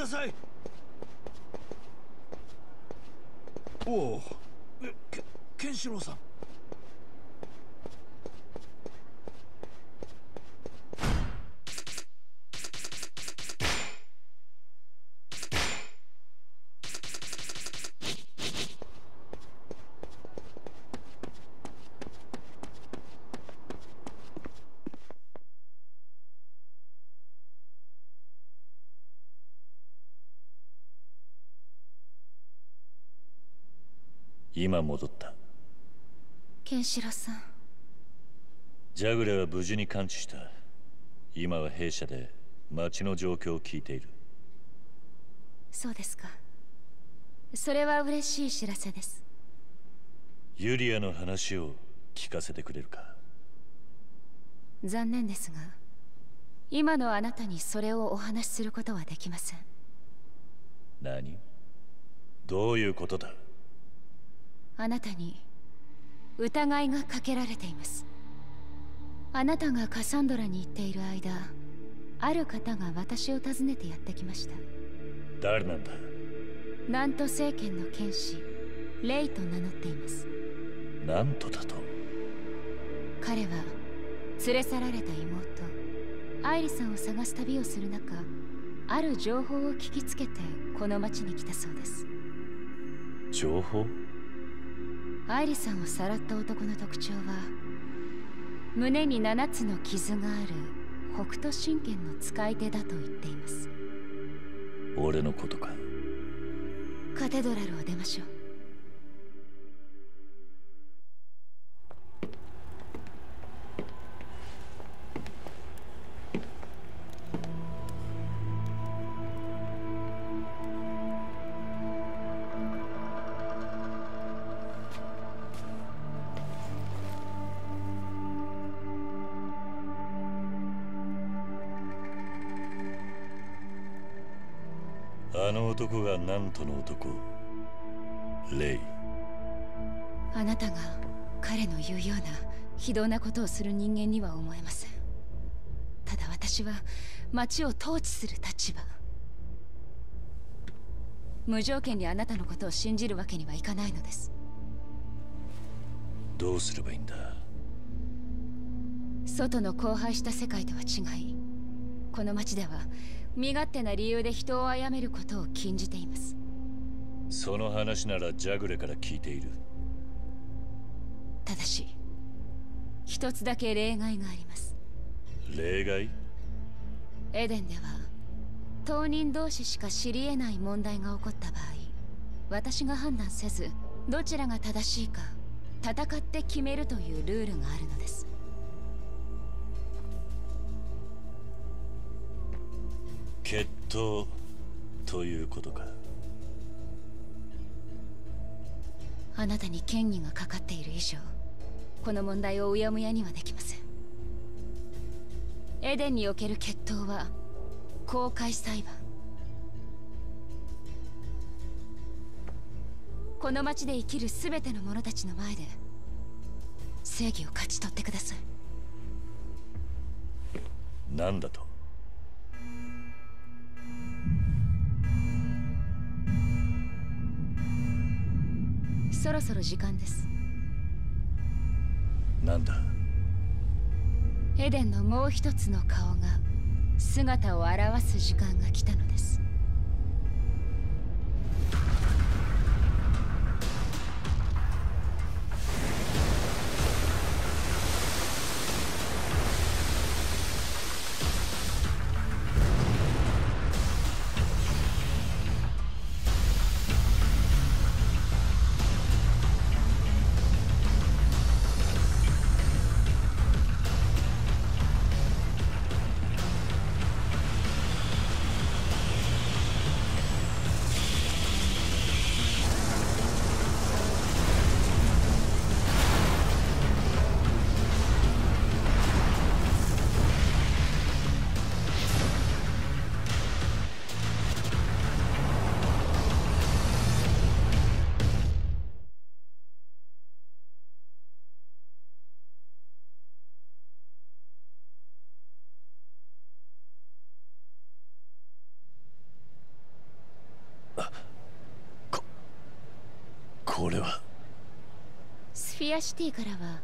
ださい。おおケンシロウさん。今戻った。ケンシロウさん。ジャグレは無事に完治した。今は弊社で町の状況を聞いている。そうですか。それは嬉しい知らせです。ユリアの話を聞かせてくれるか。残念ですが今のあなたにそれをお話しすることはできません。何？どういうことだ？あなたに疑いがかけられています。あなたがカサンドラに行っている間ある方が私を訪ねてやってきました。誰なんだ？南都政権の剣士レイと名乗っています。なんとだと？彼は連れ去られた妹アイリさんを探す旅をする中ある情報を聞きつけてこの町に来たそうです。情報？アイリさんをさらった男の特徴は胸に7つの傷がある北斗神拳の使い手だと言っています。俺のことか？カテドラルを出ましょうがなんとの男レイ。あなたが彼の言うような非道なことをする人間には思えません。ただ私は町を統治する立場。無条件にあなたのことを信じるわけにはいかないのです。どうすればいいんだ？外の荒廃した世界とは違いこの町では身勝手な理由で人を殺めることを禁じていますその話ならジャグレから聞いている。ただし一つだけ例外があります。例外？エデンでは当人同士しか知り得ない問題が起こった場合私が判断せずどちらが正しいか戦って決めるというルールがあるのです。決闘ということかあなたに権威がかかっている以上この問題をうやむやにはできません。エデンにおける決闘は公開裁判。この町で生きる全ての者たちの前で正義を勝ち取ってください。何だと？そろそろ時間です。なんだ？エデンのもう一つの顔が姿を現す時間が来たのですスフィアシティからは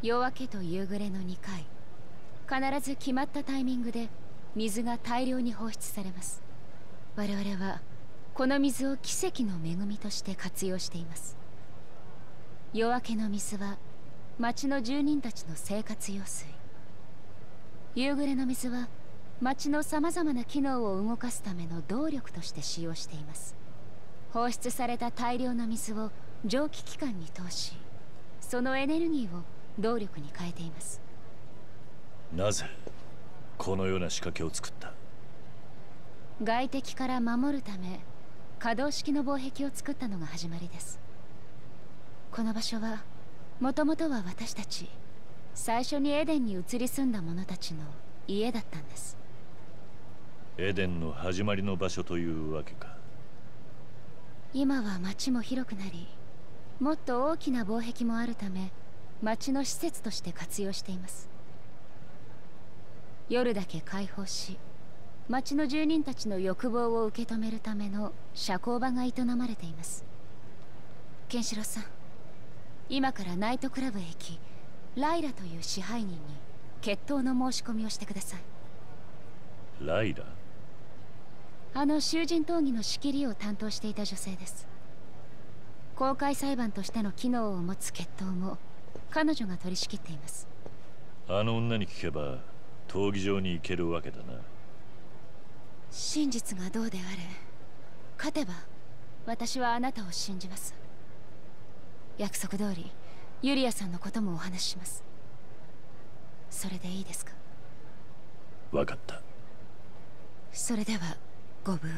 夜明けと夕暮れの2回必ず決まったタイミングで水が大量に放出されます。我々はこの水を奇跡の恵みとして活用しています。夜明けの水は町の住人たちの生活用水。夕暮れの水は町のさまざまな機能を動かすための動力として使用しています。放出された大量の水を蒸気機関に通しそのエネルギーを動力に変えています。なぜこのような仕掛けを作った？外敵から守るため可動式の防壁を作ったのが始まりです。この場所はもともとは私たち最初にエデンに移り住んだ者たちの家だったんです。エデンの始まりの場所というわけか。今は町も広くなりもっと大きな防壁もあるため町の施設として活用しています。夜だけ開放し町の住人たちの欲望を受け止めるための社交場が営まれています。ケンシロウさん今からナイトクラブへ行きライラという支配人に決闘の申し込みをしてください。ライラ？あの囚人討議の仕切りを担当していた女性です公開裁判としての機能を持つ決闘も彼女が取り仕切っています。あの女に聞けば闘技場に行けるわけだな。真実がどうであれ勝てば私はあなたを信じます。約束通りユリアさんのこともお話しします。それでいいですか？分かった。それではご武運を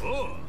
おう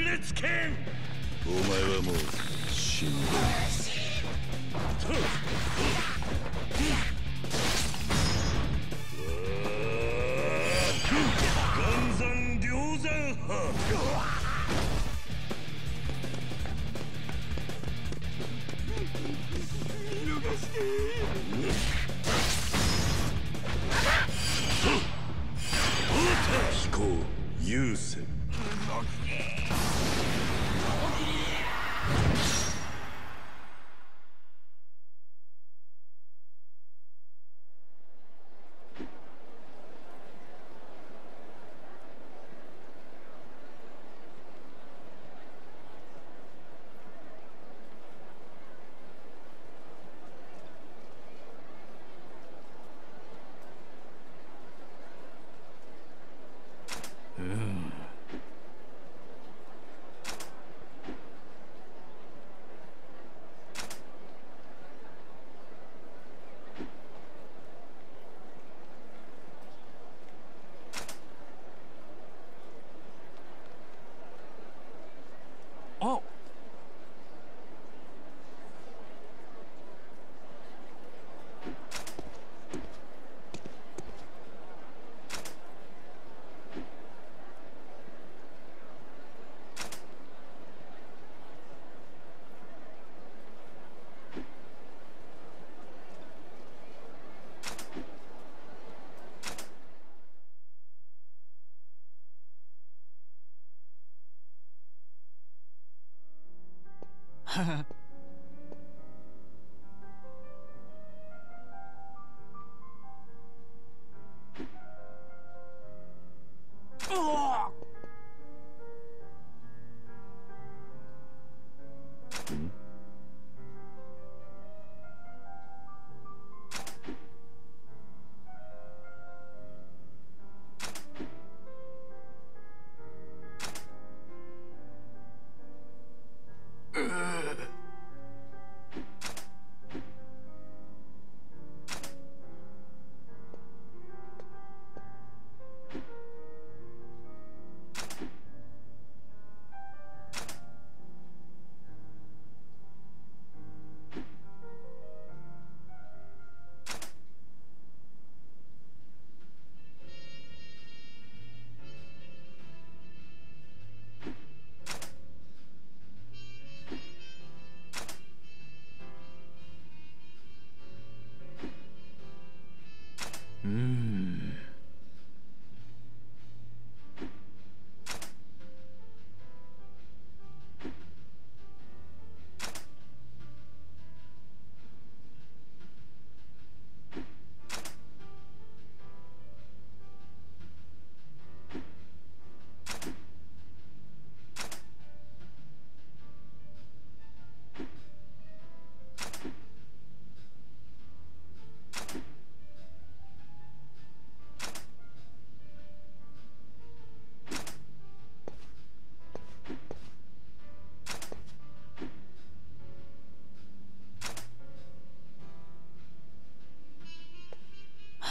裂剣お前はもう死んでる。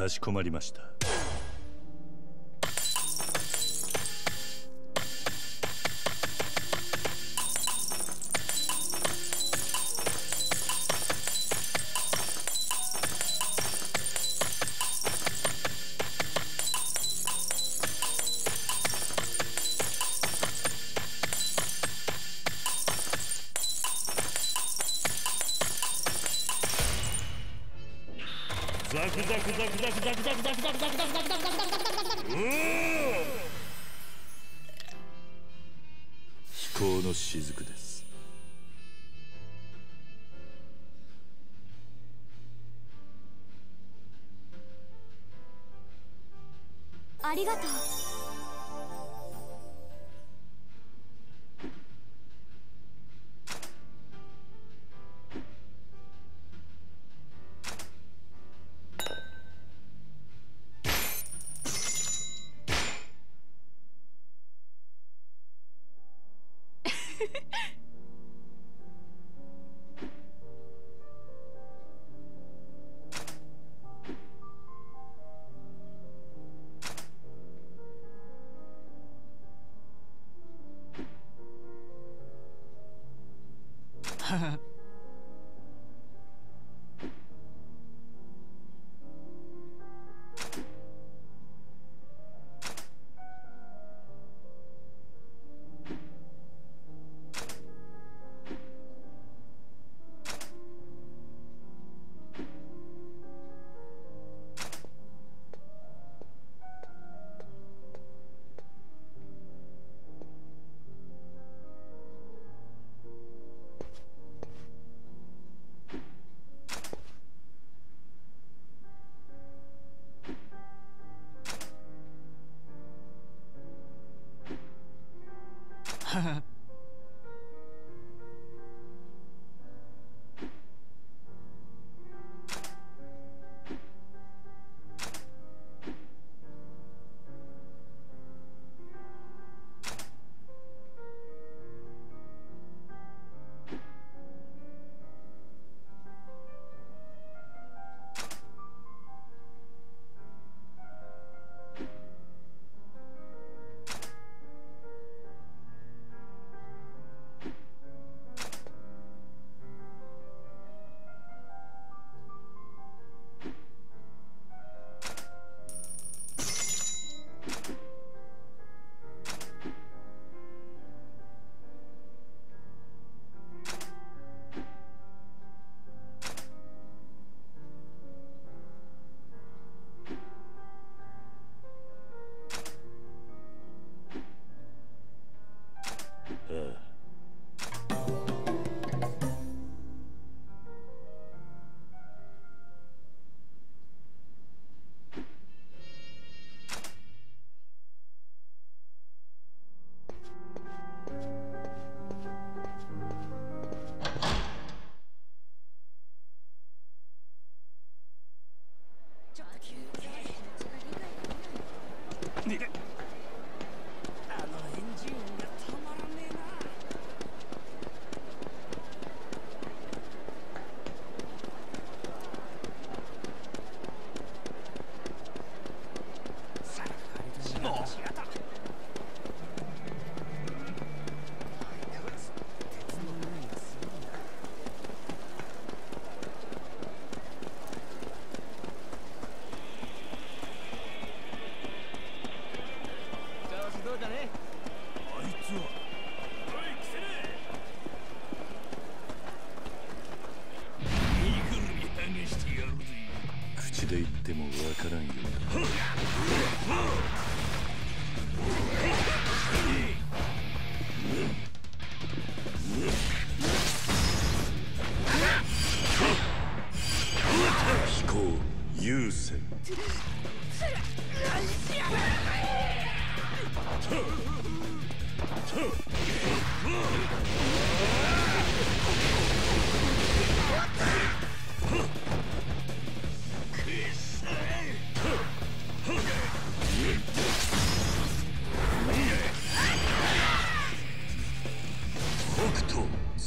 かしこまりました。ザクザクザクザクザクザクザクザクザクザクザクザクザクザクザク飛行の雫ですありがとう。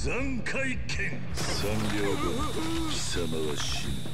残海剣三秒後貴様は死ぬ。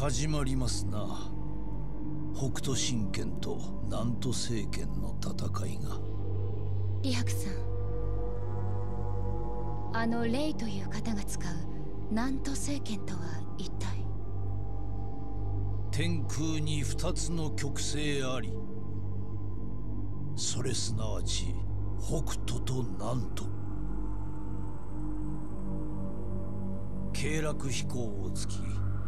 始まりますな。北斗神拳と南都政権の戦いが。リハクさん。あのレイという方が使う南都政権とは一体？天空に二つの極性あり。それすなわち北斗と南都経絡飛行を突き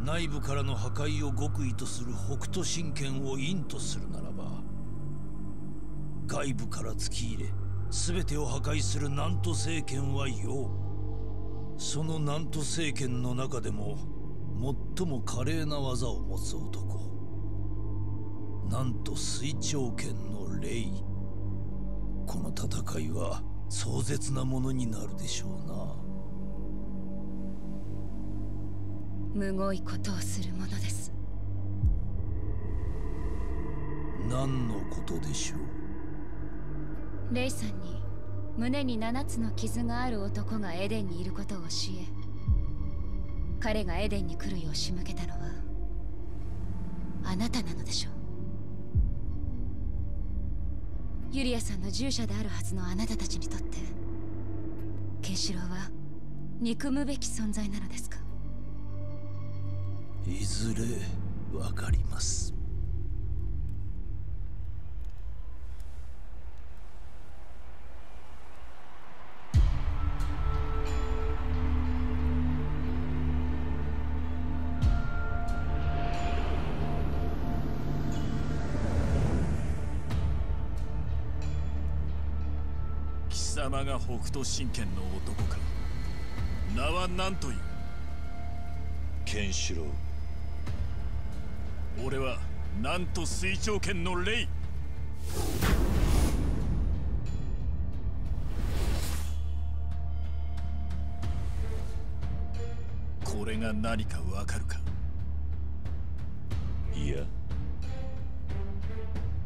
内部からの破壊を極意とする北斗神拳を陰とするならば外部から突き入れ全てを破壊する南都政権は陽。その南都政権の中でも最も華麗な技を持つ男。なんと水長剣の霊この戦いは壮絶なものになるでしょうな。むごいことをするものです何のことでしょうレイさんに胸に7つの傷がある男がエデンにいることを教え彼がエデンに来るよう仕向けたのはあなたなのでしょうユリアさんの従者であるはずのあなたたちにとってケンシロウは憎むべき存在なのですかいずれわかります。貴様が北斗神拳の男か。名は何という？ケンシロウ。俺はなんと水長剣のレイ。これが何かわかるか？いや。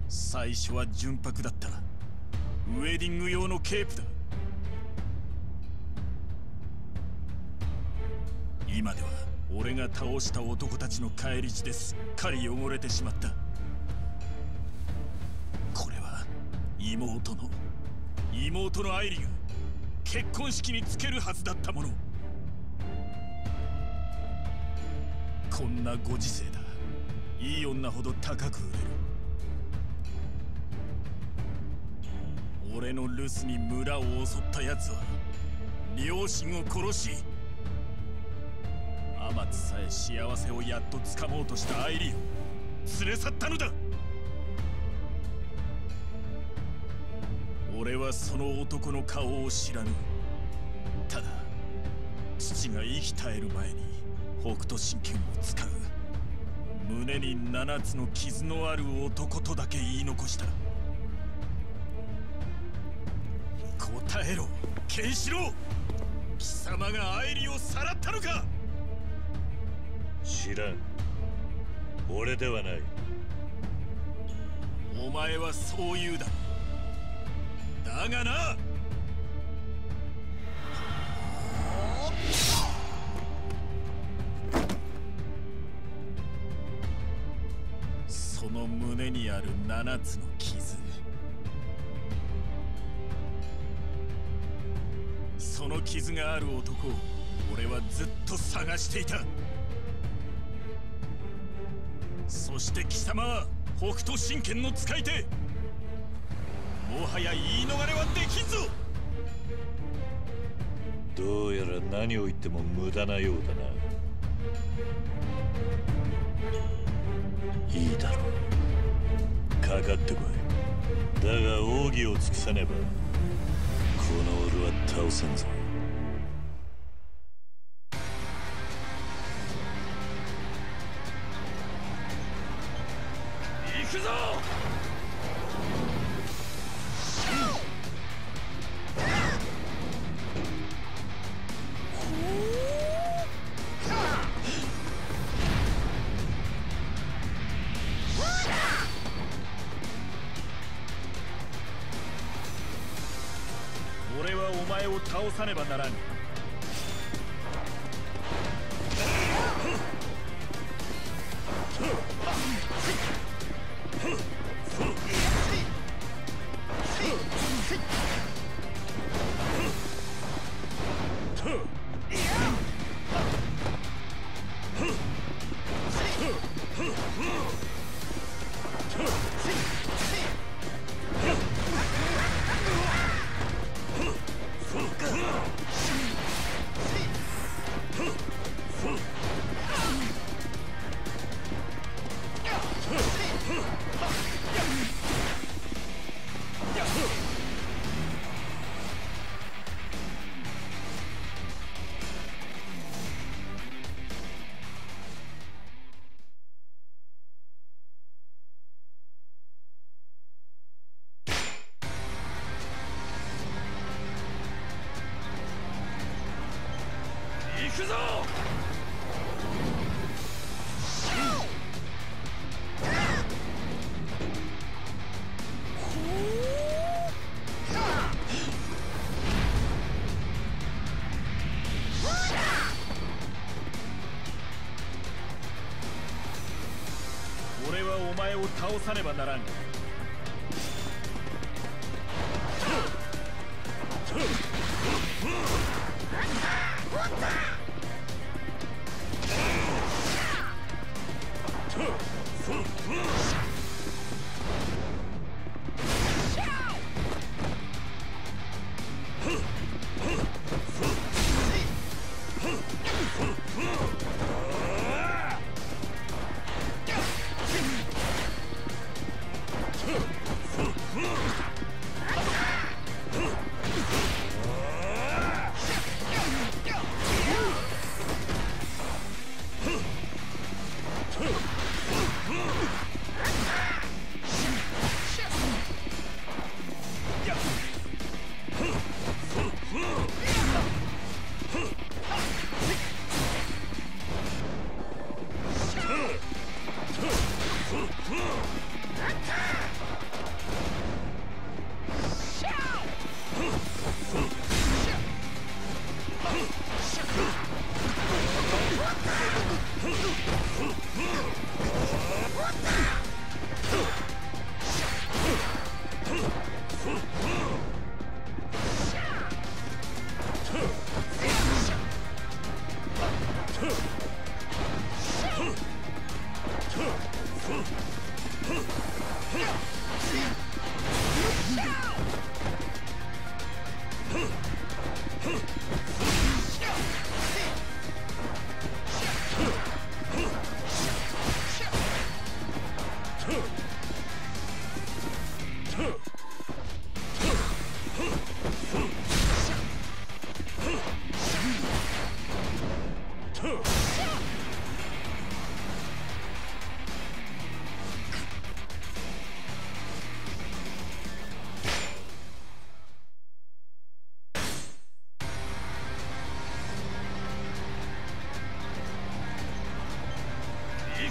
最初は純白だったウェディング用のケープだ。今では俺が倒した男たちの帰り地です。っかり汚れてしまった。これは妹の妹の愛梨が結婚式につけるはずだったもの。こんなご時世だ。いい女ほど高く売れる。俺の留守に村を襲った奴は両親を殺し天津さえ幸せをやっと掴もうとした愛梨を連れ去ったのだ。俺はその男の顔を知らぬ。ただ父が生き絶える前に北斗神拳を使う。胸に七つの傷のある男とだけ言い残した。答えろケンシロウ。貴様が愛梨をさらったのか。知らん。俺ではない。お前はそう言うだ。だがな。その胸にある七つの傷。その傷がある男を俺はずっと探していた。そして貴様は北斗神拳の使い手。もはや言い逃れはできんぞ。どうやら何を言っても無駄なようだな。いいだろう。かかってこい。だが奥義を尽くさねばこの俺は倒せんぞ。さねばならぬ。を倒さねばならん。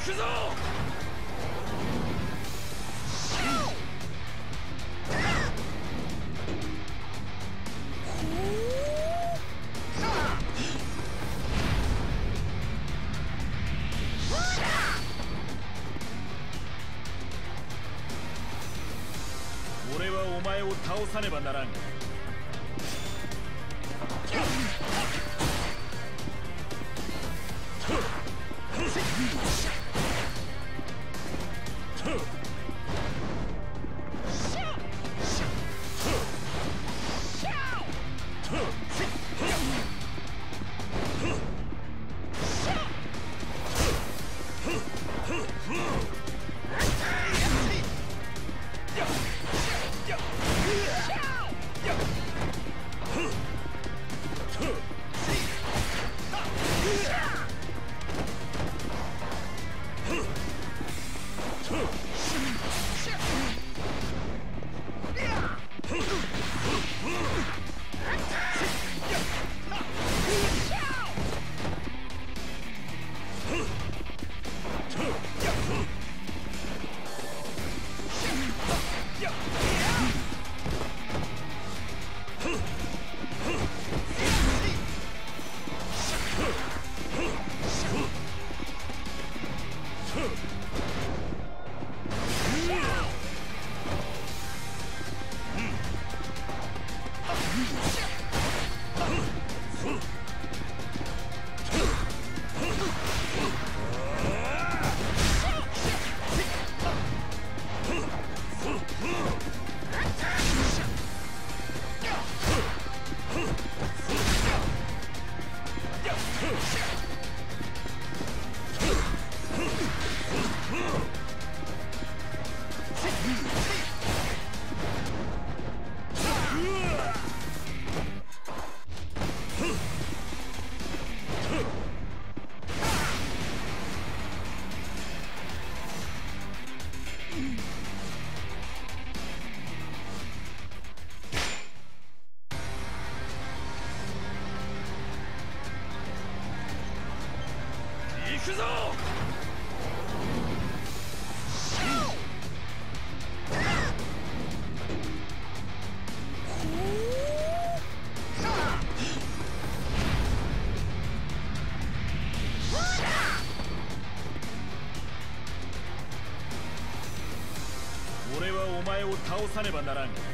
くぞ俺はお前を倒さねばならん。倒さねばならん。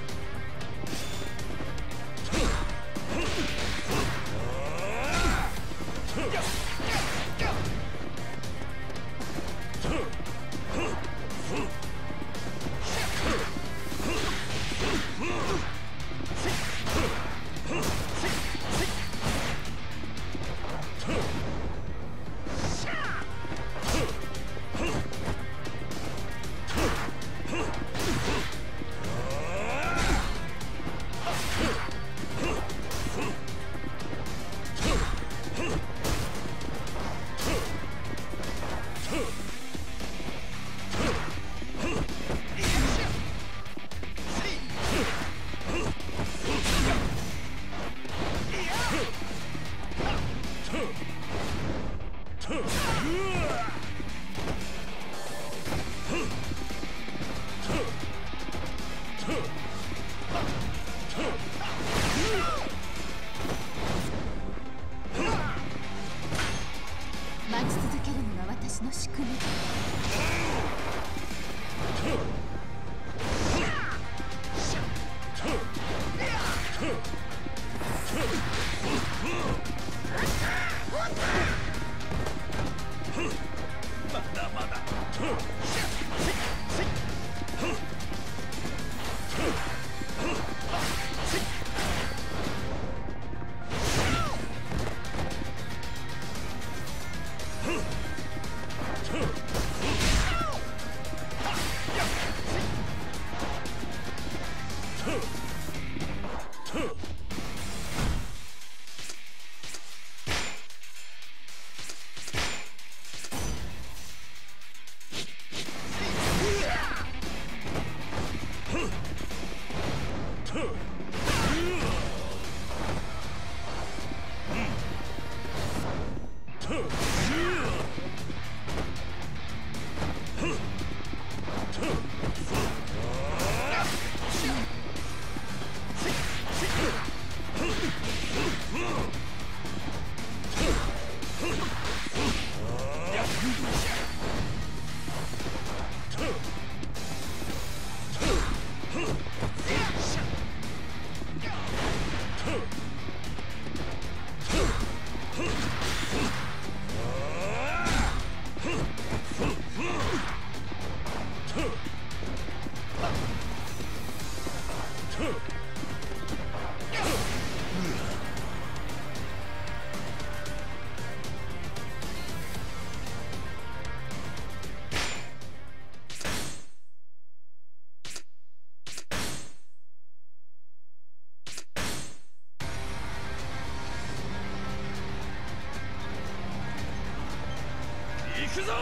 くぞ！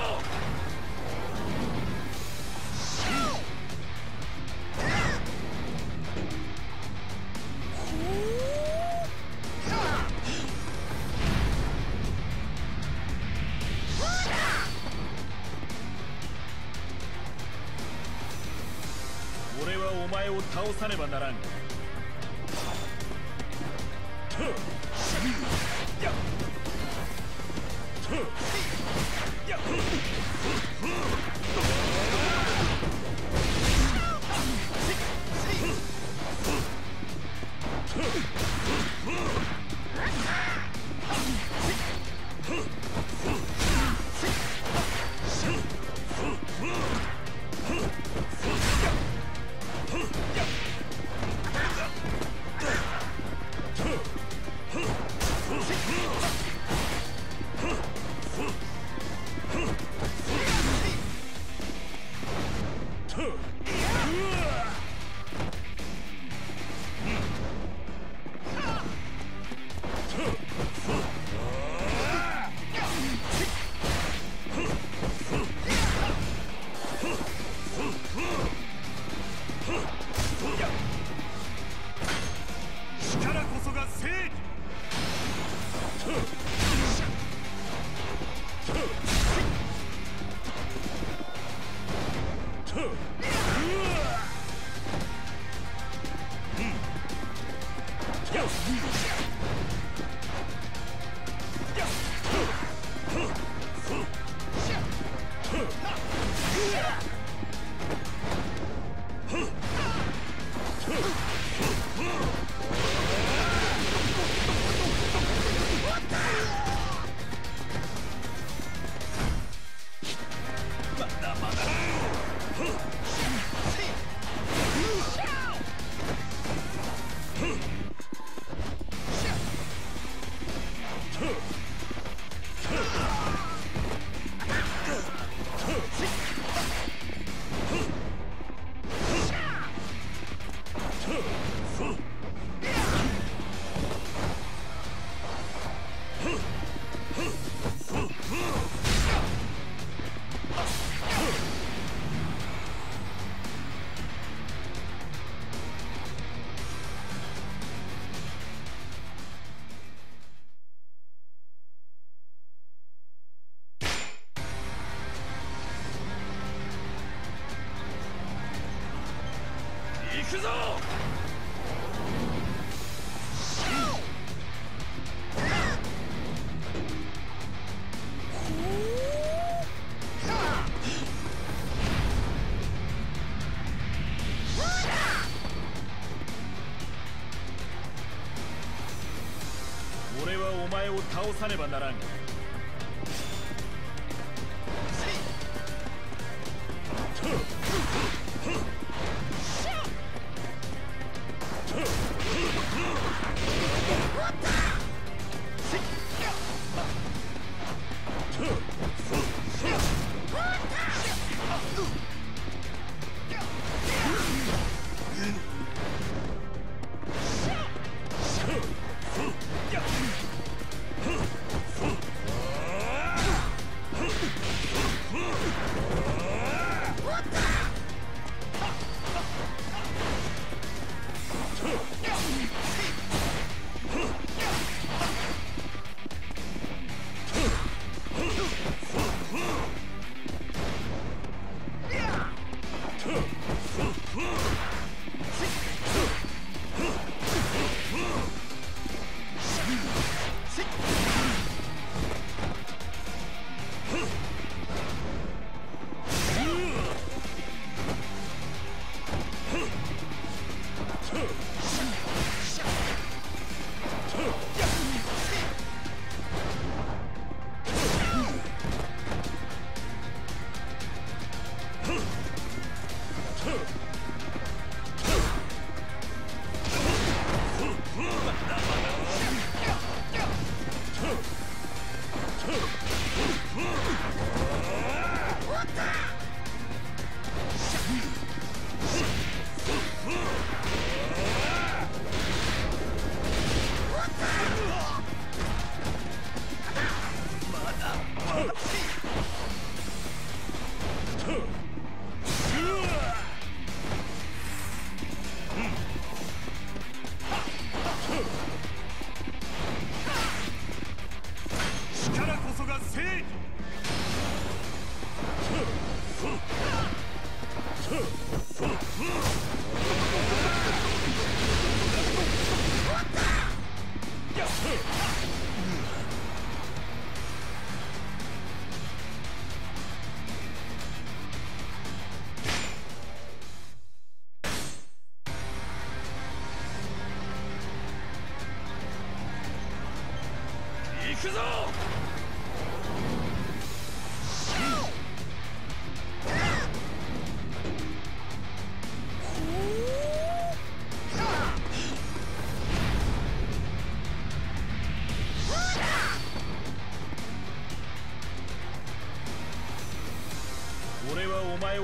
俺はお前を倒さねばならん。くぞ。俺はお前を倒さねばならん。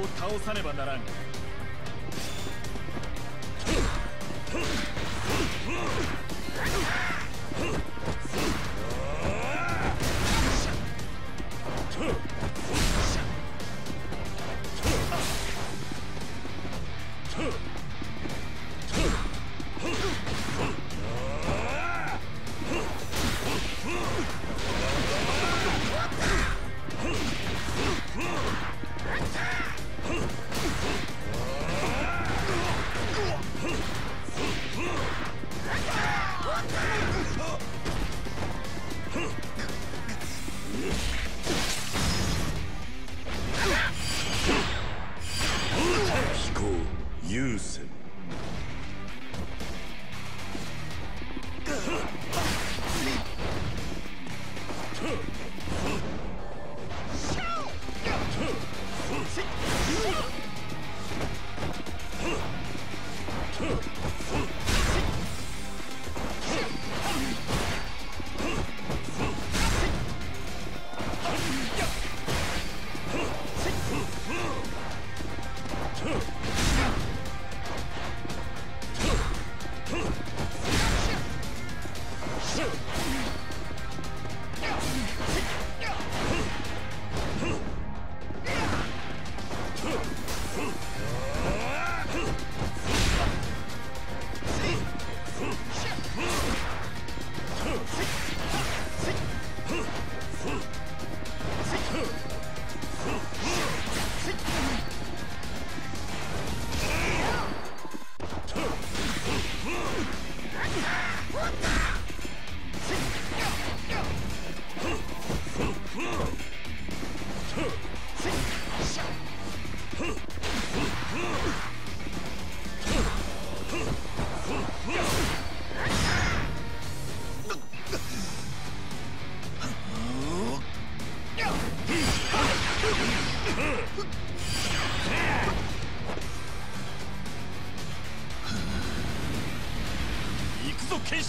を倒さねばならん。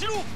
Silou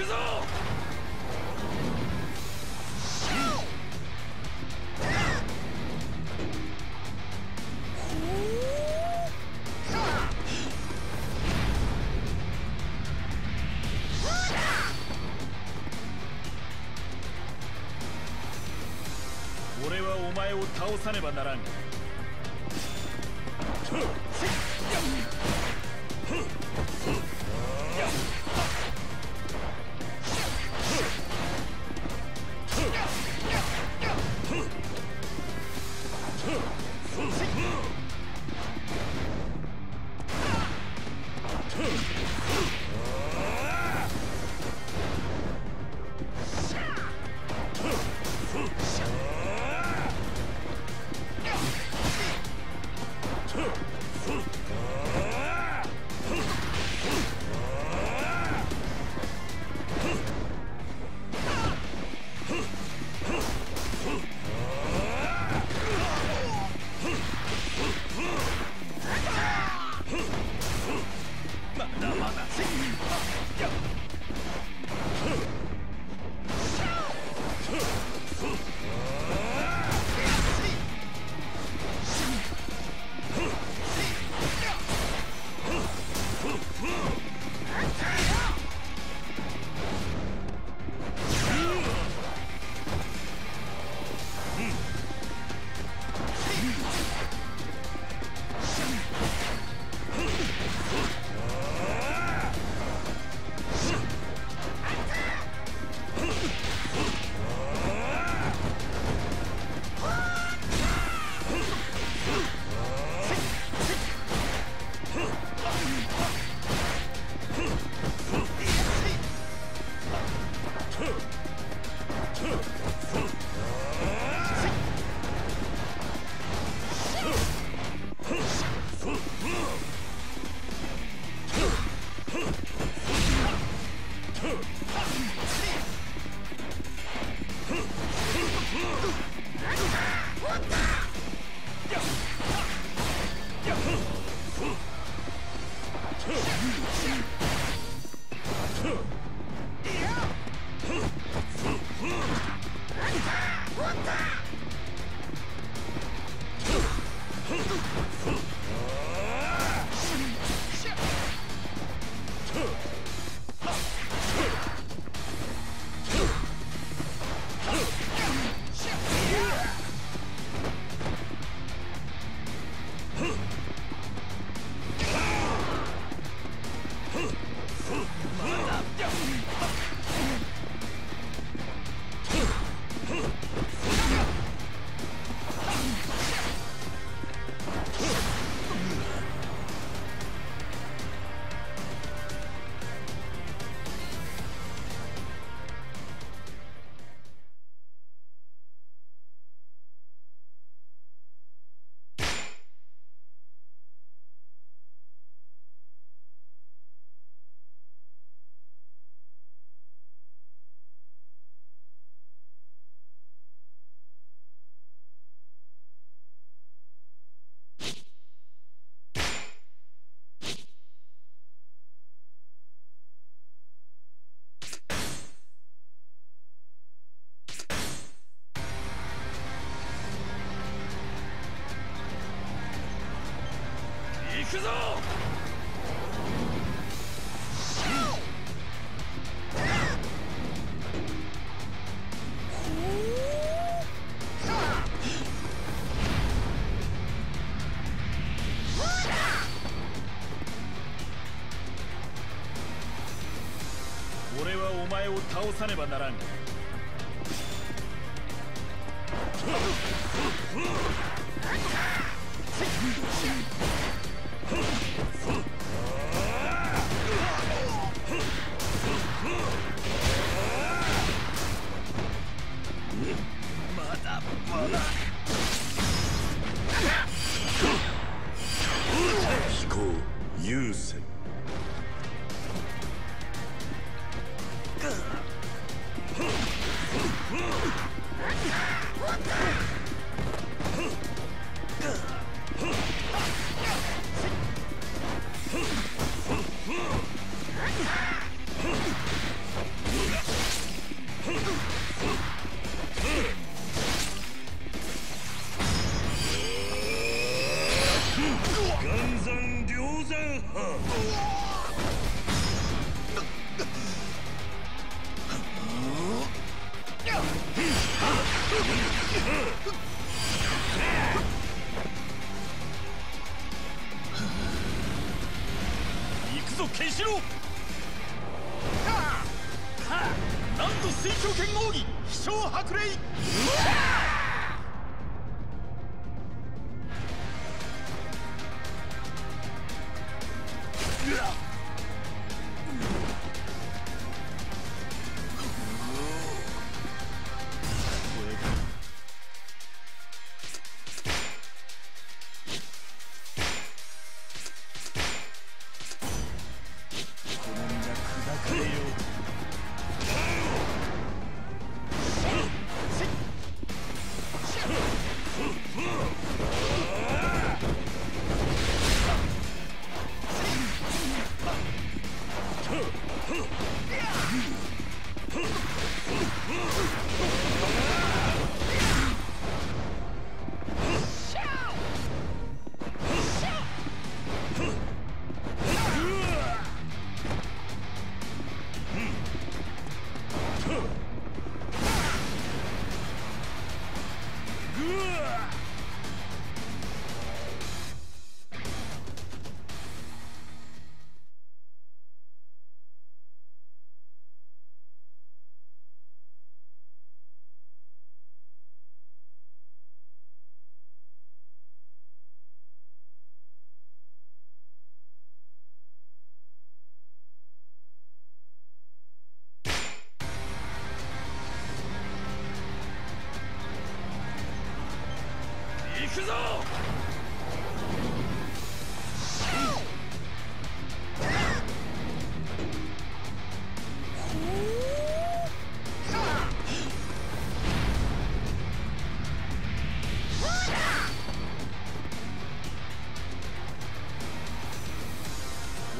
くぞ俺はお前を倒さねばならん。倒さねばならん。まだまだくぞ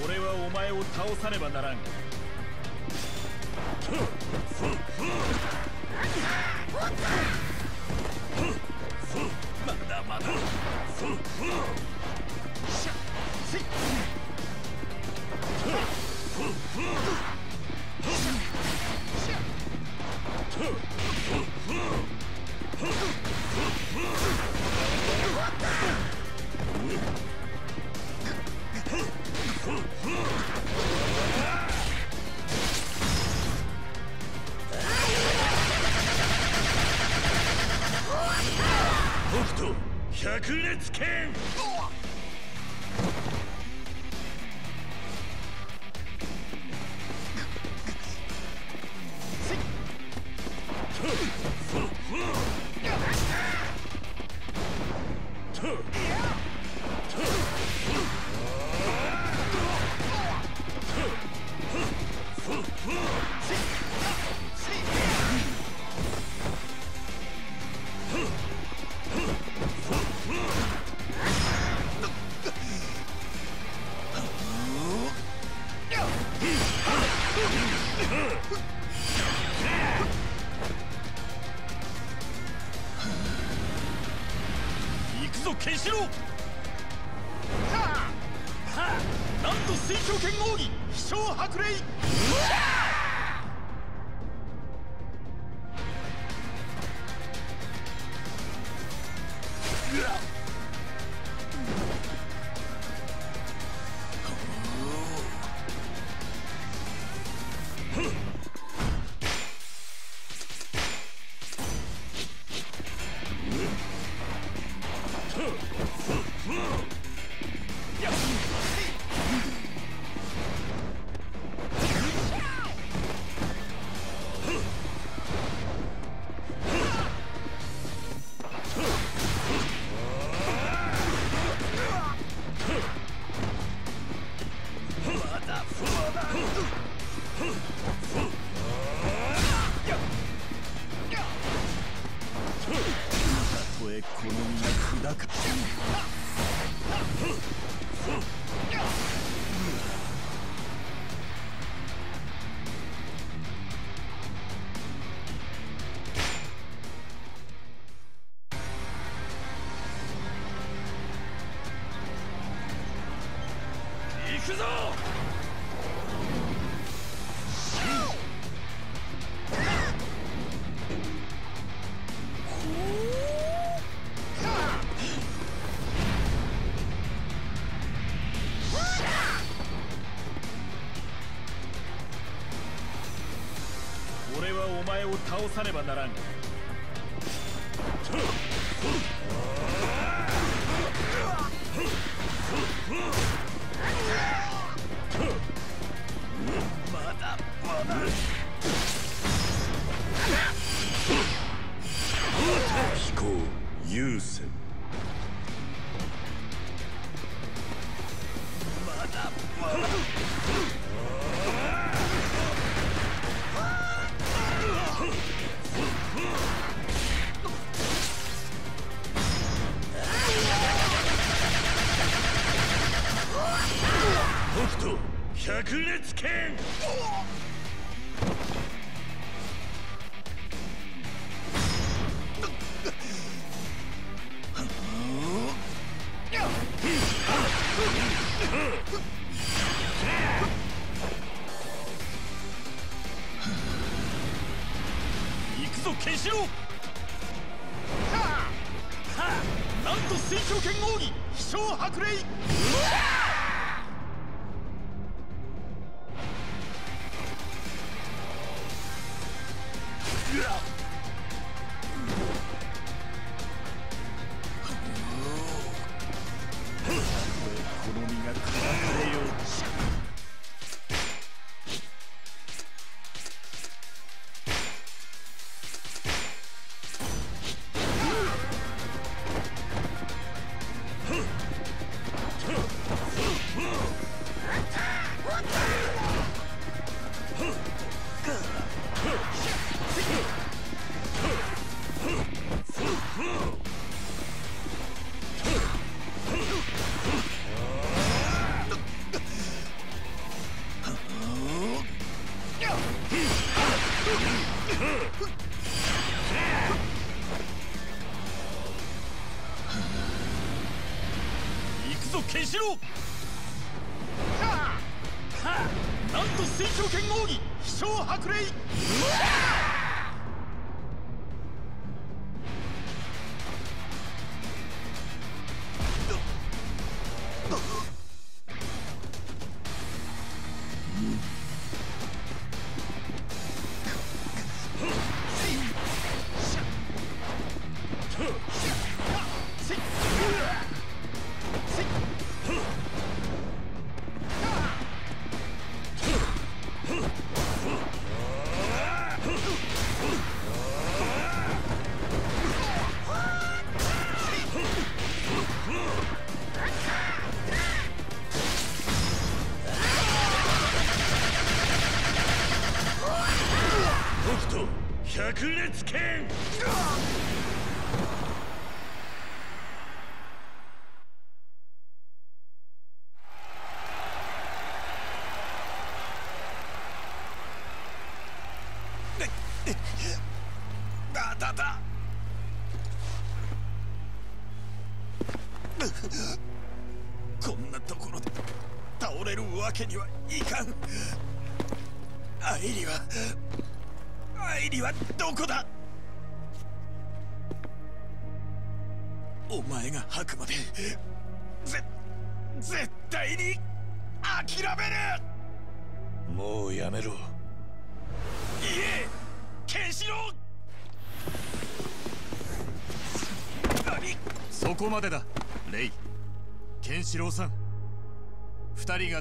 俺はお前を倒さねばならん。前を倒さねばならん。进入ク百裂剣。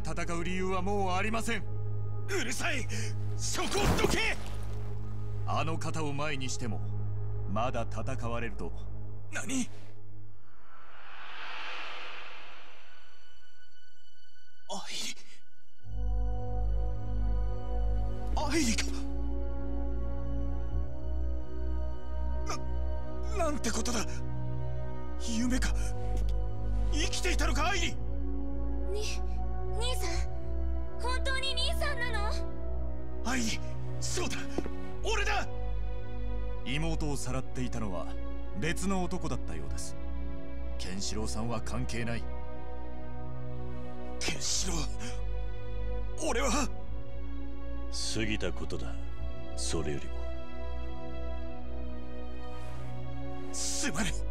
戦う理由はもうありません。うるさい。そこどけ。あの方を前にしてもまだ戦われると。何？アイリ。アイリか。ななんてことだ。夢か。生きていたのかアイリ。に兄さん本当に兄さんなの？アイリそうだ俺だ！妹をさらっていたのは別の男だったようです。ケンシロウさんは関係ない。ケンシロウ俺は！過ぎたことだ。それよりも。すまぬ兄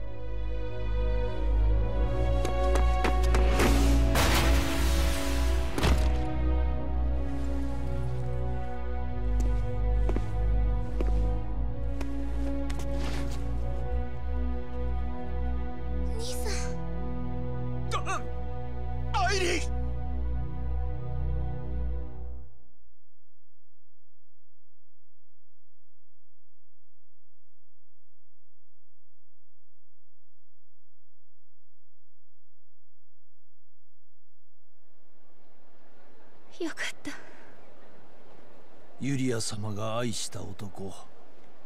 リア様が愛した男。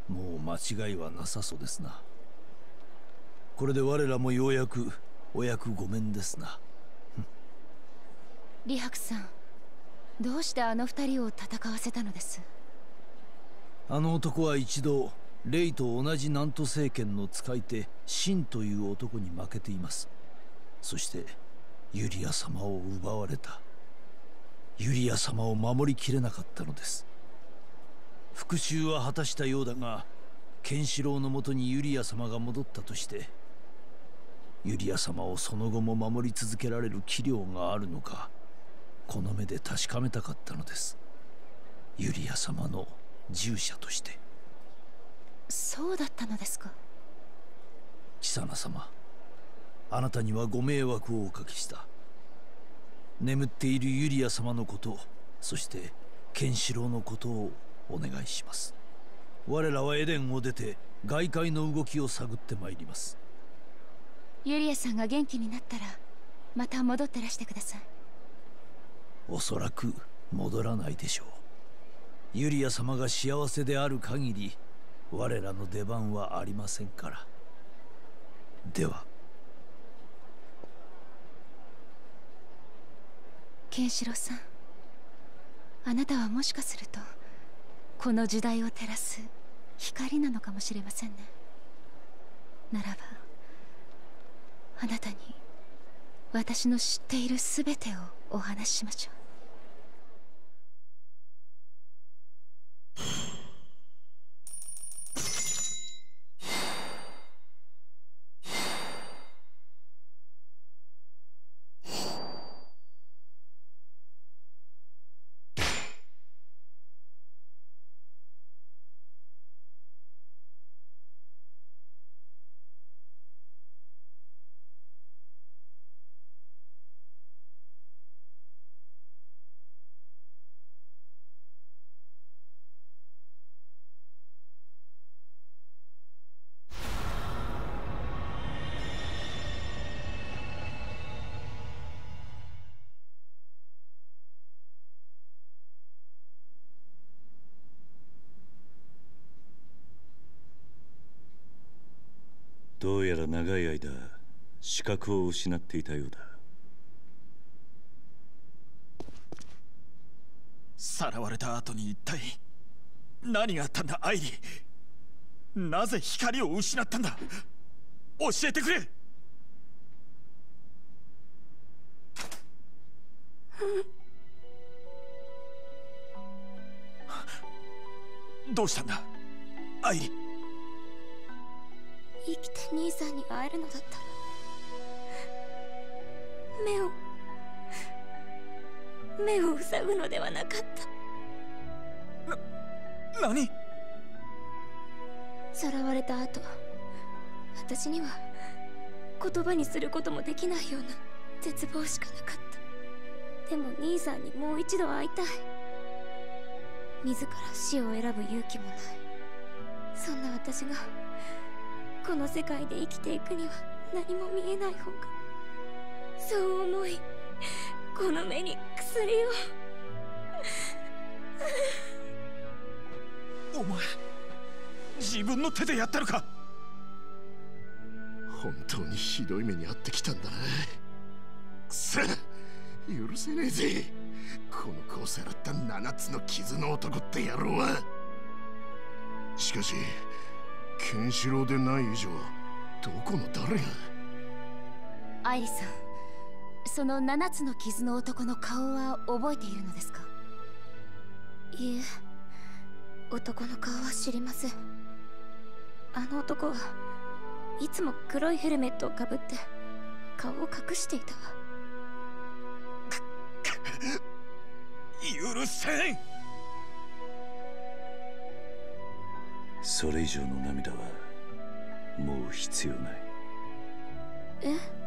もう間違いはなさそうですな。これで我らもようやくお役御免ですな。リハクさんどうしてあの二人を戦わせたのです？あの男は一度レイと同じ南都政権の使い手シンという男に負けています。そしてユリア様を奪われた。ユリア様を守りきれなかったのです復讐は果たしたようだがケンシロウのもとにユリア様が戻ったとしてユリア様をその後も守り続けられる器量があるのかこの目で確かめたかったのです。ユリア様の従者として。そうだったのですか。キサナ様あなたにはご迷惑をおかけした。眠っているユリア様のことそしてケンシロウのことをお願いします。我らはエデンを出て外界の動きを探ってまいります。ユリアさんが元気になったらまた戻ってらしてください。おそらく戻らないでしょう。ユリア様が幸せである限り我らの出番はありませんから。では。ケンシロウさんあなたはもしかするとこの時代を照らす光なのかもしれませんね。ならばあなたに私の知っている全てをお話ししましょう。長い間資格を失っていたようだ。さらわれた後に一体何があったんだアイリーなぜ光を失ったんだ。教えてくれ。どうしたんだアイリー生きて兄さんに会えるのだったら目を目を塞ぐのではなかった。な何？さらわれた後私には言葉にすることもできないような絶望しかなかった。でも兄さんにもう一度会いたい。自ら死を選ぶ勇気もない。そんな私がこの世界で生きていくには何も見えない方がそう思いこの目に薬を。お前自分の手でやったのか。本当にひどい目に遭ってきたんだな。くそ許せねえぜ。この子をさらった七つの傷の男って野郎は。しかしケンシロウでない以上どこの誰が？アイリさんその七つの傷の男の顔は覚えているのですか？いえ男の顔は知りません。あの男はいつも黒いヘルメットをかぶって顔を隠していたわ。許せんそれ以上の涙はもう必要ない。え？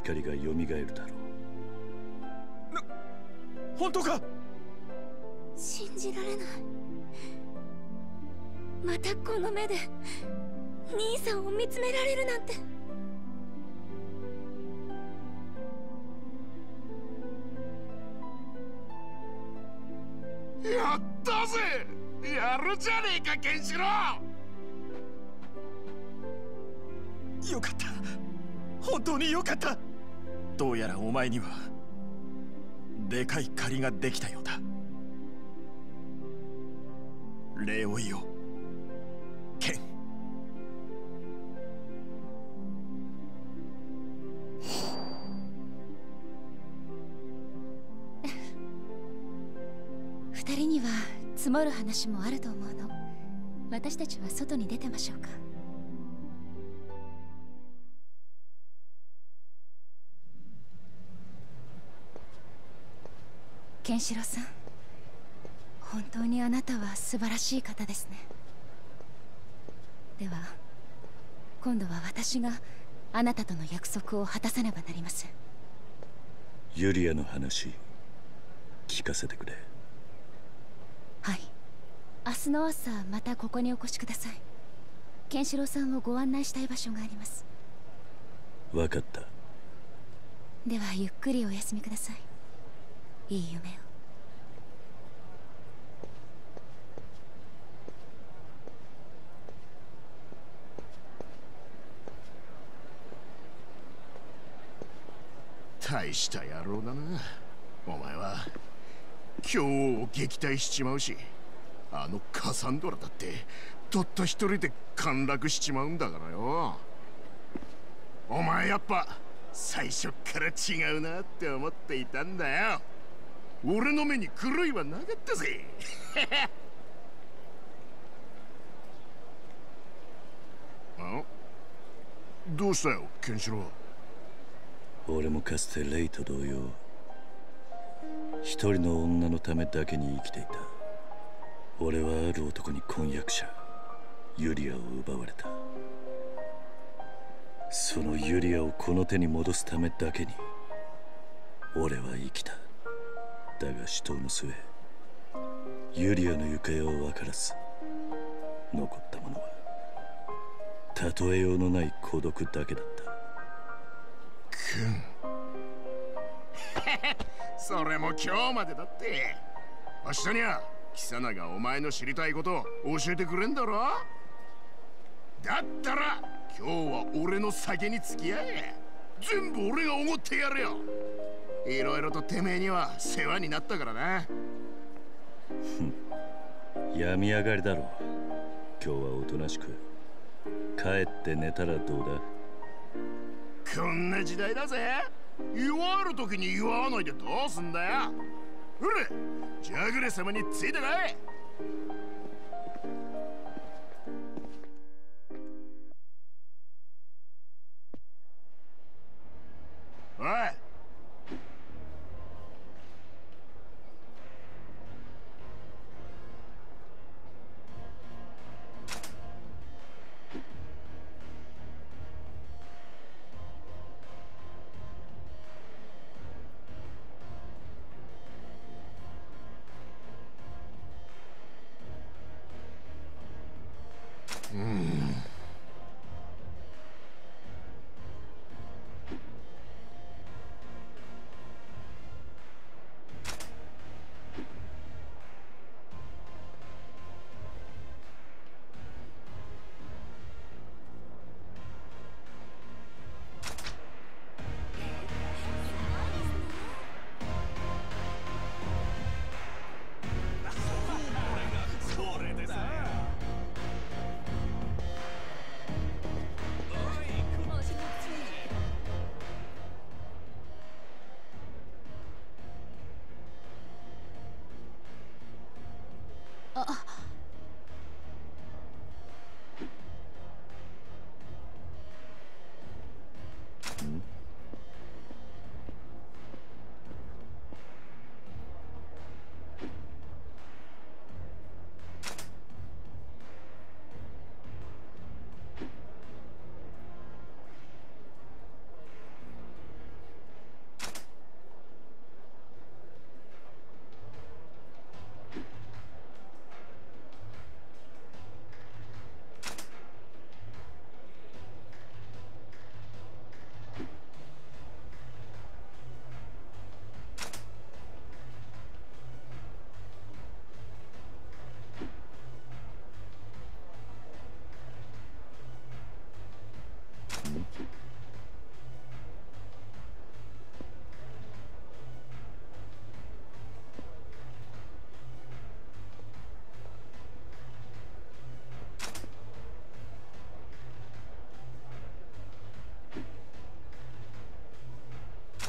光がよみがえるだろう。本当か？信じられない。またこの目で兄さんを見つめられるなんて。やったぜ！やるじゃねえかケンシロウ！よかった。本当によかったどうやらお前にはでかい借りができたようだ。礼を言おう。ケン二人には積もる話もあると思うの。私たちは外に出てましょうか。ケンシロウさん。本当にあなたは素晴らしい方ですね。では今度は私があなたとの約束を果たさねばなりませんユリアの話聞かせてくれ。はい。明日の朝またここにお越しください。ケンシロウさんをご案内したい場所があります。分かった。ではゆっくりお休みくださいいい夢を。大した野郎だな。お前は今日を撃退しちまうしあのカサンドラだってたった一人で陥落しちまうんだからよ。お前やっぱ最初から違うなって思っていたんだよ。俺の目に狂いはなかったぜ。あ？どうしたよケンシロウ。俺もかつてレイと同様一人の女のためだけに生きていた。俺はある男に婚約者ユリアを奪われた。そのユリアをこの手に戻すためだけに俺は生きただが死闘の末ユリアの行方は分からず残ったものは例えようのない孤独だけだった。それも今日までだって。明日には貴様がお前の知りたいことを教えてくれんだろ。だったら今日は俺の酒に付き合え。全部俺がおごってやるよいろいろとてめえには世話になったからな。病み上がりだろう。今日はおとなしく。帰って寝たらどうだ？こんな時代だぜ。祝える時に祝わないでどうすんだよ。ほれジャグレ様についてかい。おい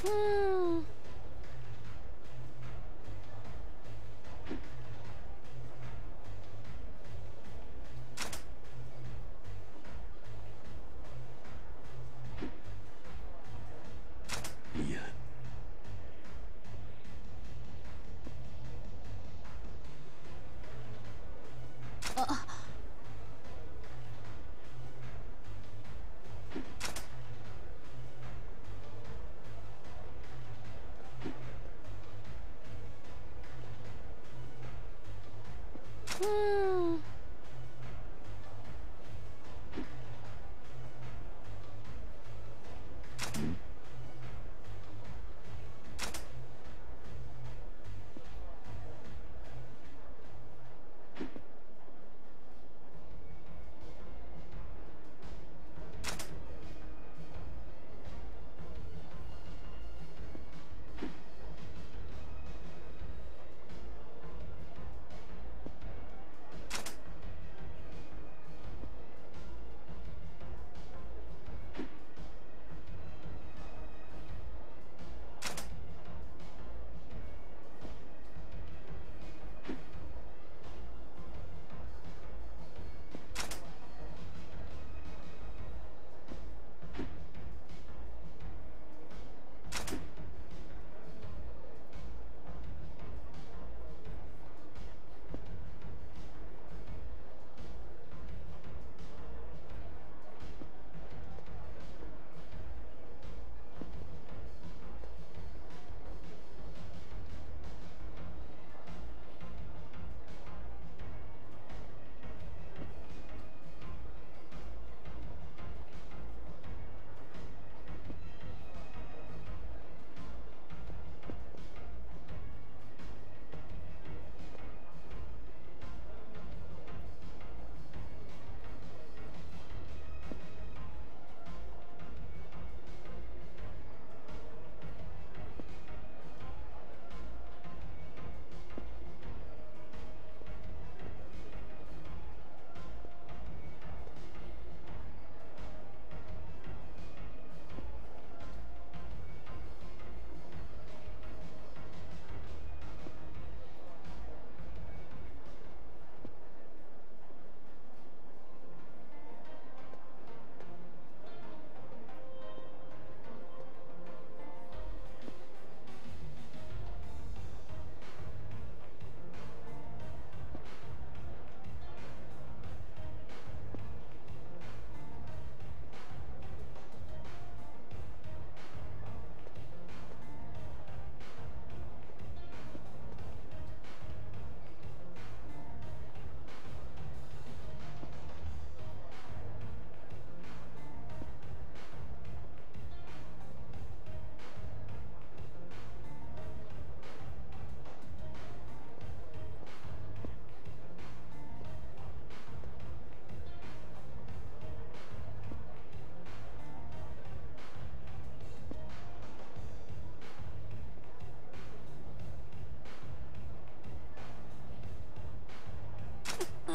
う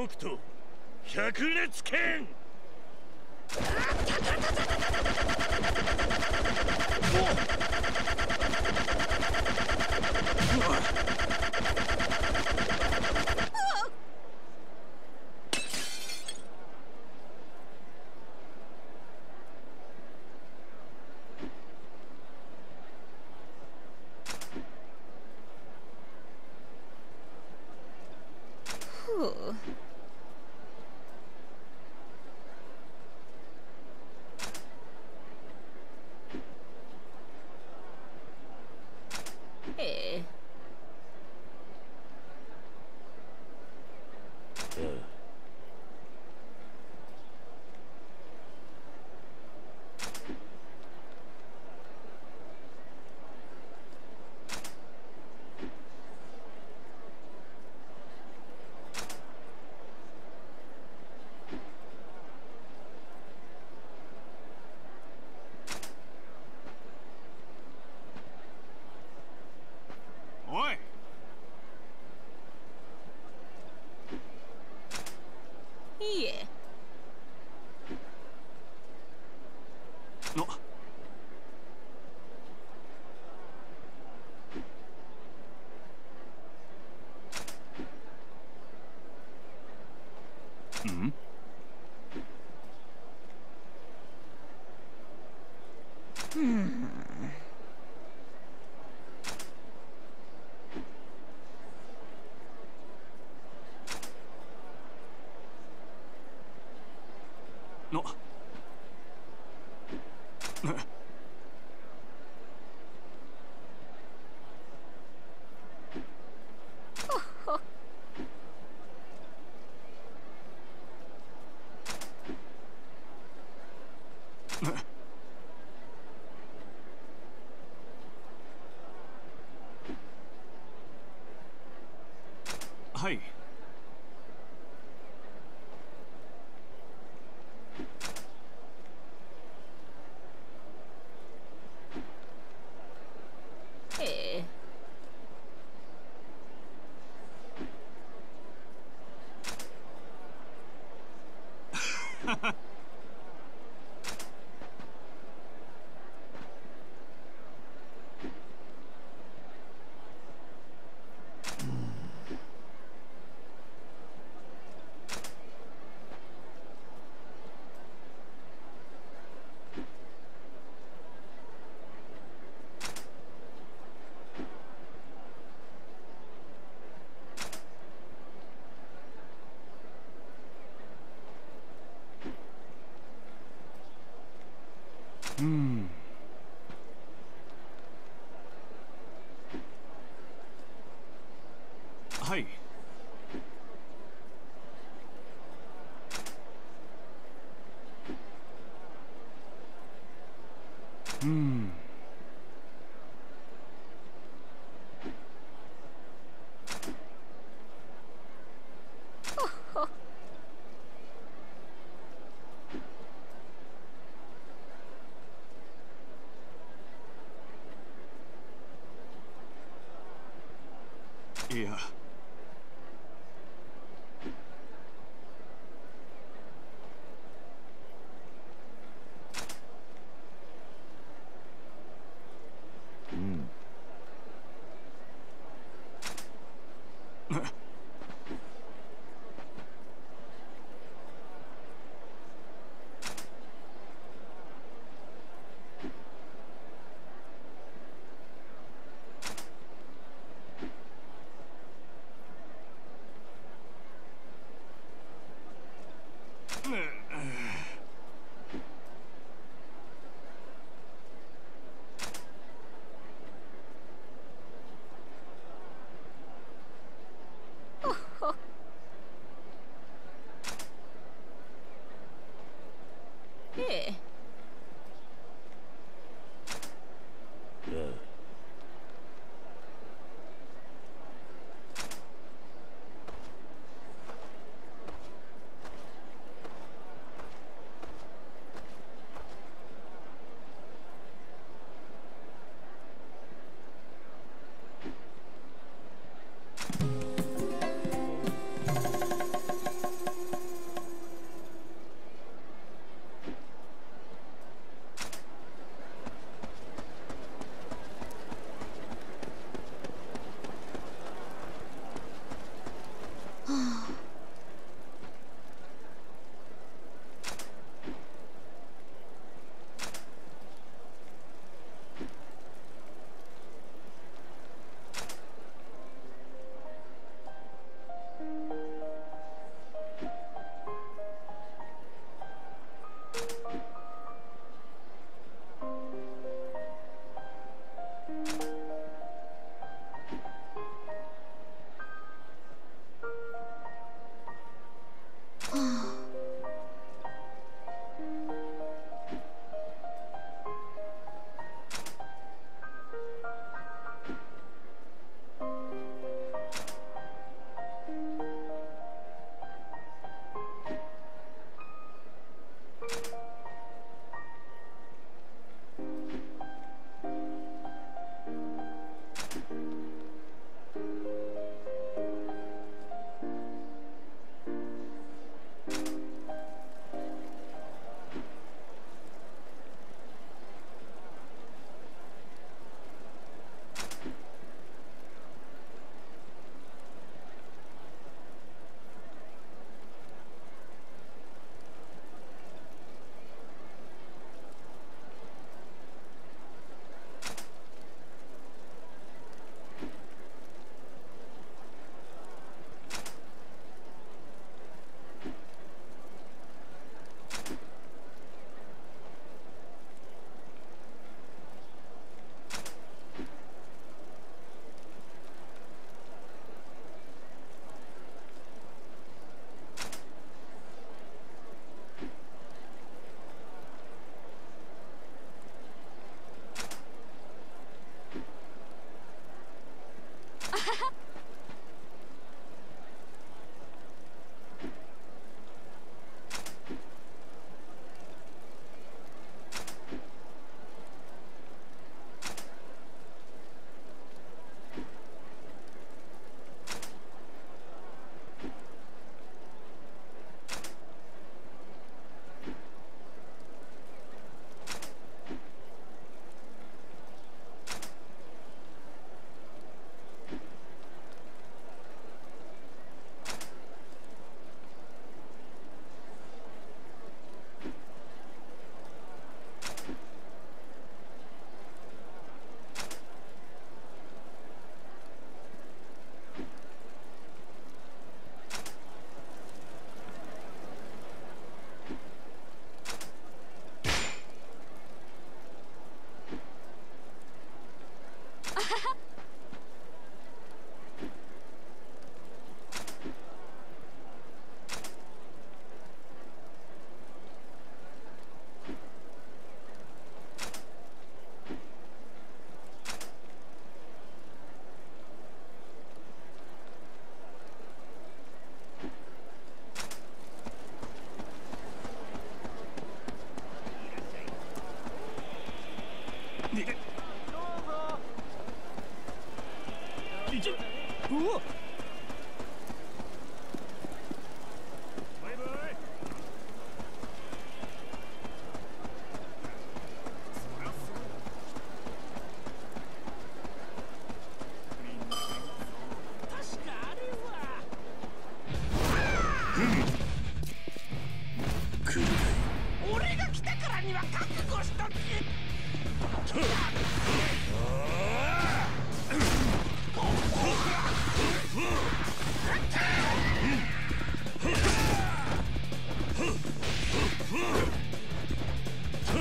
北斗百裂剣ふ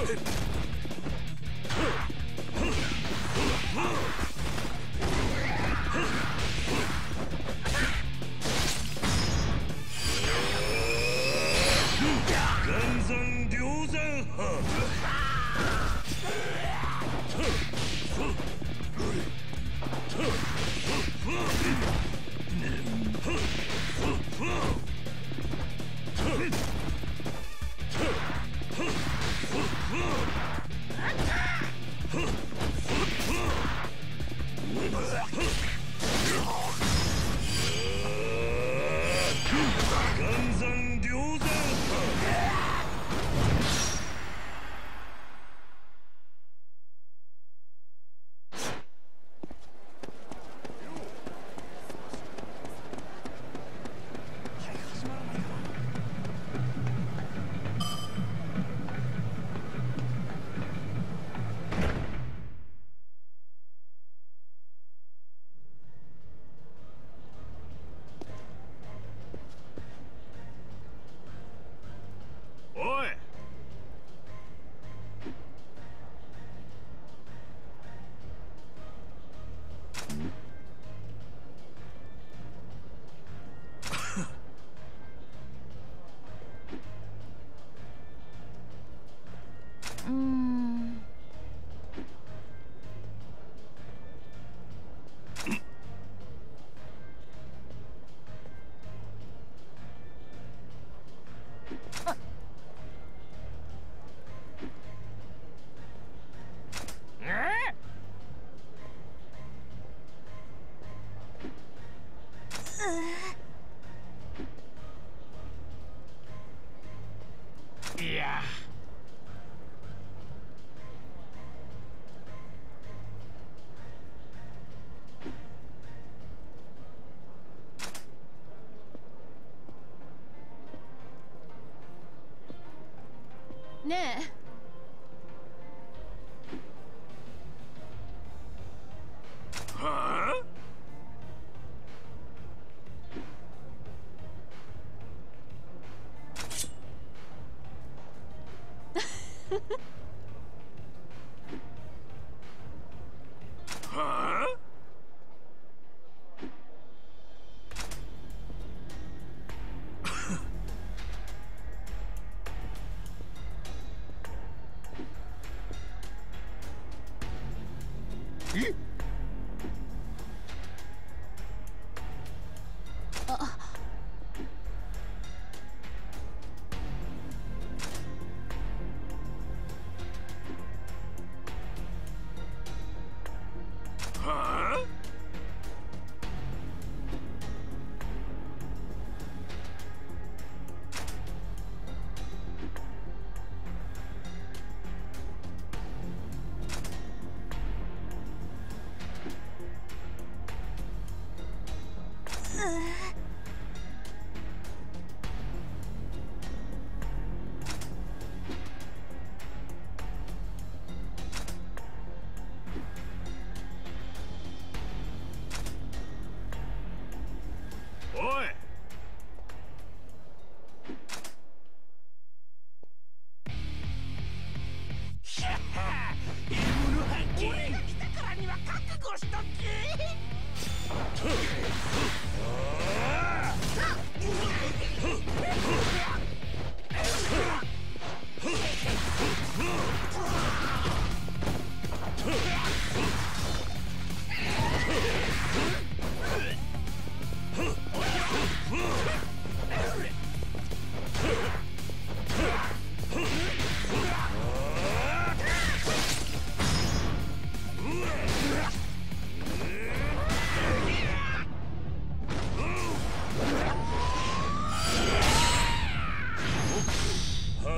it. お。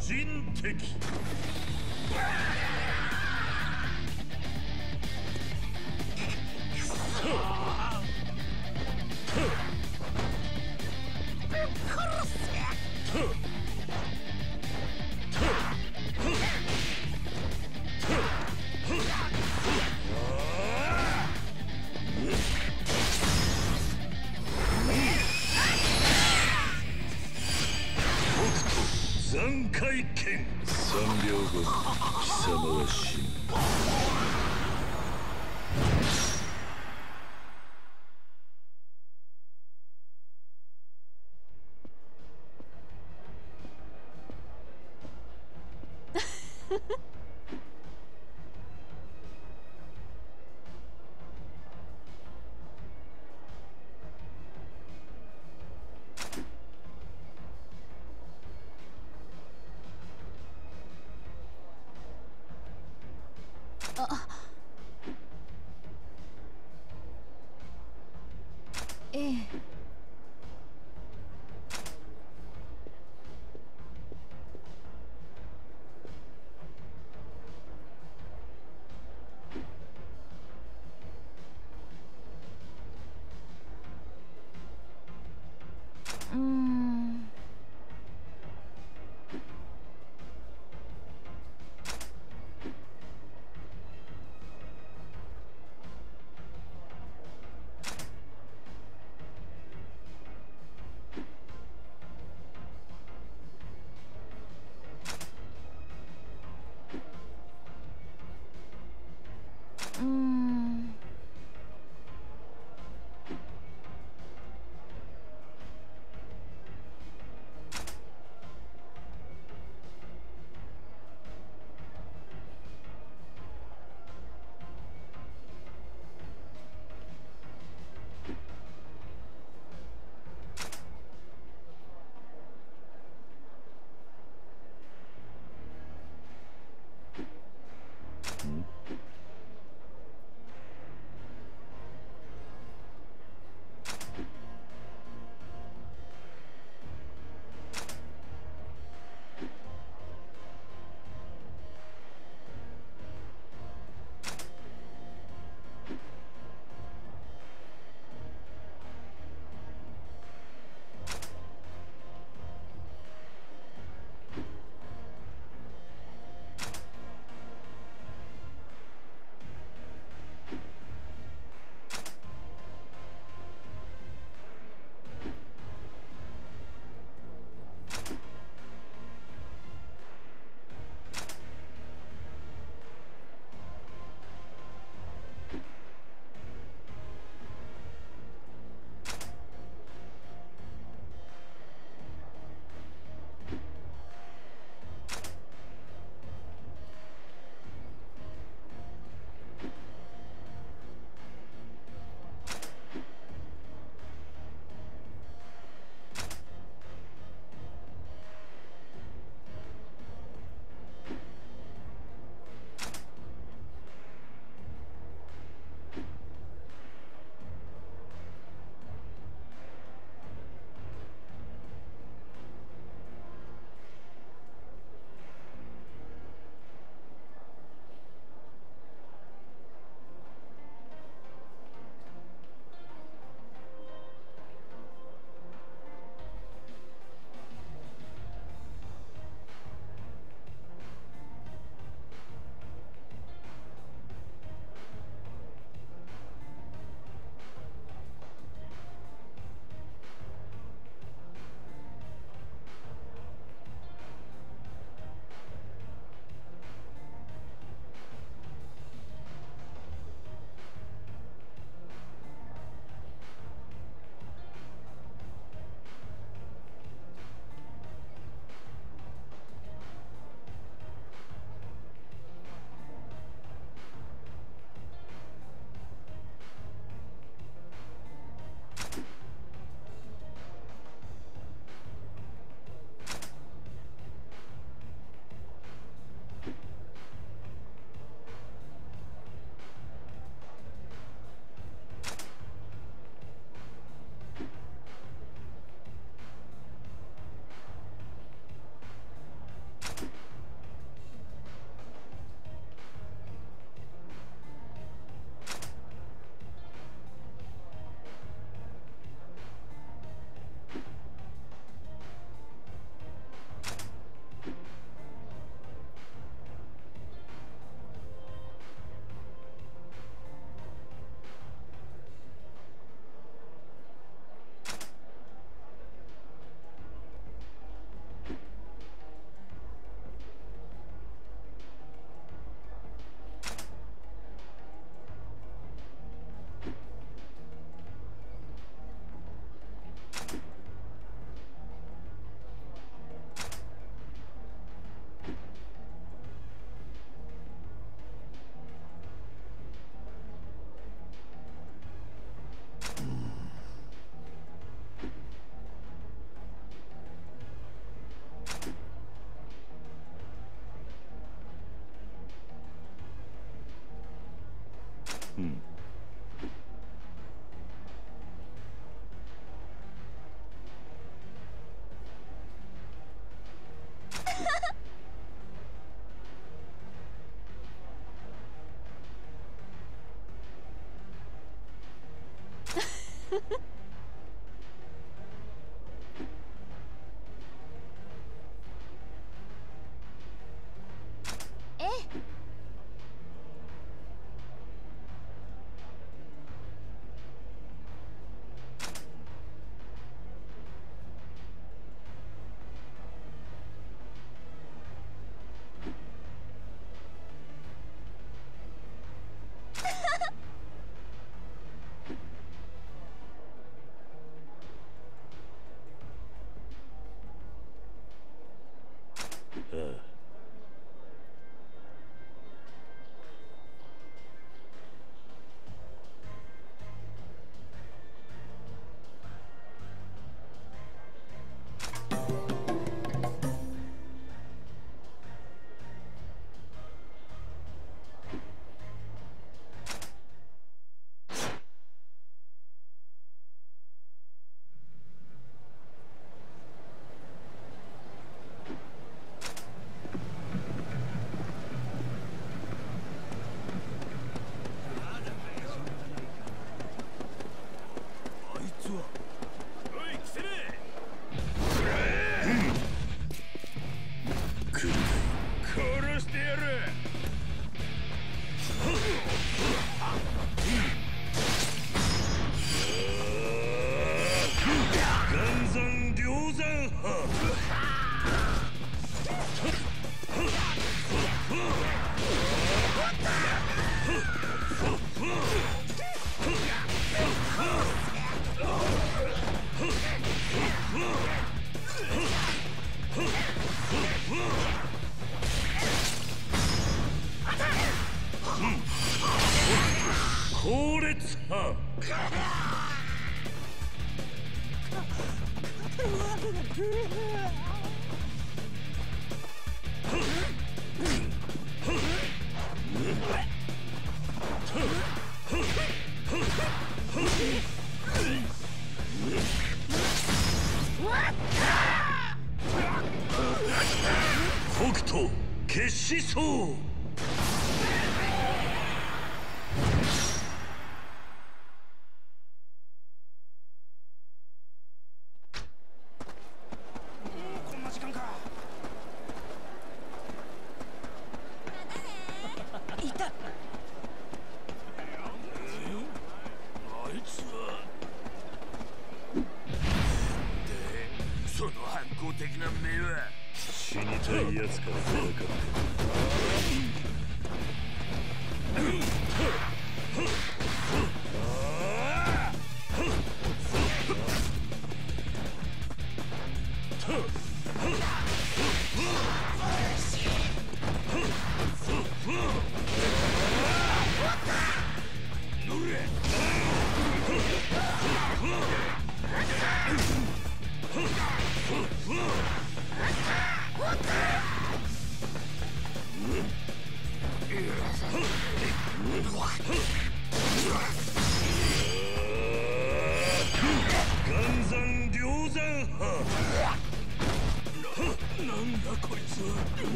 人敵